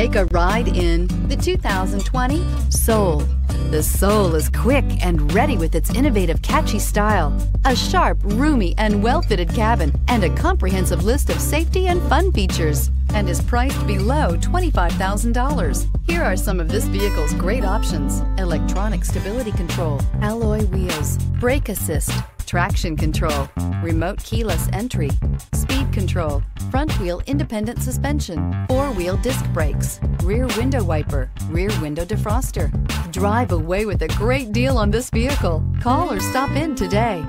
Take a ride in the 2020 Soul. The Soul is quick and ready with its innovative, catchy style, a sharp, roomy, and well-fitted cabin, and a comprehensive list of safety and fun features, and is priced below $25,000. Here are some of this vehicle's great options. Electronic stability control, alloy wheels, brake assist, traction control, remote keyless entry, speed control, front wheel independent suspension, four wheel disc brakes, rear window wiper, rear window defroster. Drive away with a great deal on this vehicle. Call or stop in today.